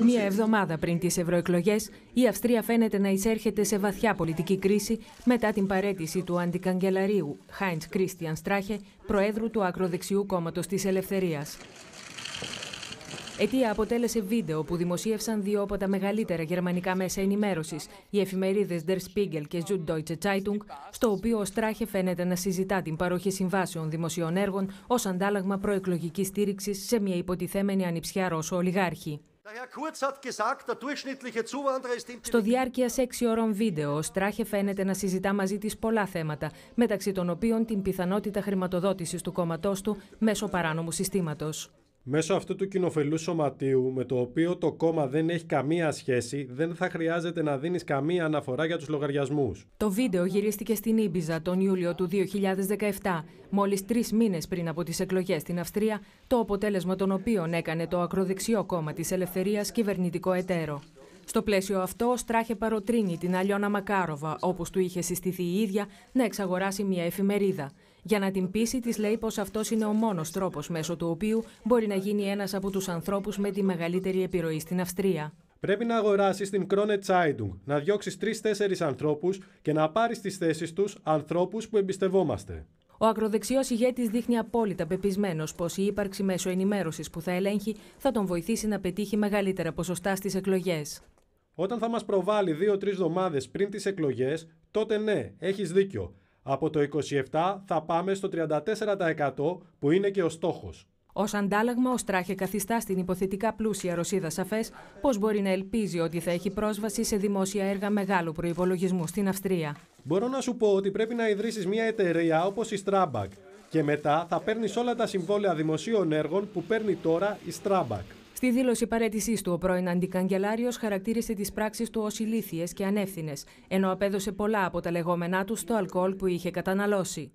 Μία εβδομάδα πριν τις ευρωεκλογές, η Αυστρία φαίνεται να εισέρχεται σε βαθιά πολιτική κρίση μετά την παρέτηση του αντικαγκελαρίου Χάιντς Κρίστιαν Στράχε, προέδρου του ακροδεξιού κόμματος της Ελευθερίας. Αιτία αποτέλεσε βίντεο που δημοσίευσαν δύο από τα μεγαλύτερα γερμανικά μέσα ενημέρωσης, οι εφημερίδες Der Spiegel και Süddeutsche Zeitung, στο οποίο ο Στράχε φαίνεται να συζητά την παροχή συμβάσεων δημοσίων έργων ως αντάλλαγμα προεκλογικής στήριξης σε μια υποτιθέμενη ανιψιά Ρώσο ολιγάρχη. Στο διάρκεια 6 ώρων βίντεο, ο Στράχε φαίνεται να συζητά μαζί της πολλά θέματα, μεταξύ των οποίων την πιθανότητα χρηματοδότησης του κόμματός του μέσω παράνομου συστήματος. Μέσω αυτού του κοινοφελού σωματείου, με το οποίο το κόμμα δεν έχει καμία σχέση, δεν θα χρειάζεται να δίνεις καμία αναφορά για τους λογαριασμούς. Το βίντεο γυρίστηκε στην Ήμπιζα τον Ιούλιο του 2017, μόλις τρεις μήνες πριν από τις εκλογές στην Αυστρία, το αποτέλεσμα των οποίων έκανε το ακροδεξιό κόμμα της Ελευθερίας κυβερνητικό εταίρο. Στο πλαίσιο αυτό, Στράχε παροτρύνει την Αλιώνα Μακάροβα, όπως του είχε συστηθεί η ίδια, να εξαγοράσει μια εφημερίδα. Για να την πείσει, της λέει πως αυτός είναι ο μόνος τρόπος μέσω του οποίου μπορεί να γίνει ένας από τους ανθρώπους με τη μεγαλύτερη επιρροή στην Αυστρία. Πρέπει να αγοράσεις την Krone Zeitung, να διώξεις τρει-τέσσερι ανθρώπους και να πάρεις στις θέσεις τους ανθρώπους που εμπιστευόμαστε. Ο ακροδεξιός ηγέτης δείχνει απόλυτα πεπισμένος πως η ύπαρξη μέσω ενημέρωσης που θα ελέγχει θα τον βοηθήσει να πετύχει μεγαλύτερα ποσοστά στις εκλογές. Όταν θα μας προβάλλει δύο-τρεις εβδομάδες πριν τις εκλογές, τότε ναι, έχεις δίκιο. Από το 27 θα πάμε στο 34% που είναι και ο στόχος. Ω αντάλλαγμα, ο Στράχε καθιστά στην υποθετικά πλούσια Ρωσίδα σαφές πω μπορεί να ελπίζει ότι θα έχει πρόσβαση σε δημόσια έργα μεγάλου προπολογισμού στην Αυστρία. Μπορώ να σου πω ότι πρέπει να ιδρύσεις μια εταιρεία όπως η Strabag και μετά θα παίρνεις όλα τα συμβόλαια δημοσίων έργων που παίρνει τώρα η Strabag. Στη δήλωση παρέτησής του, ο πρώην αντικαγκελάριος χαρακτήρισε τις πράξεις του ως ηλίθιες και ανεύθυνες, ενώ απέδωσε πολλά από τα λεγόμενά του στο αλκοόλ που είχε καταναλώσει.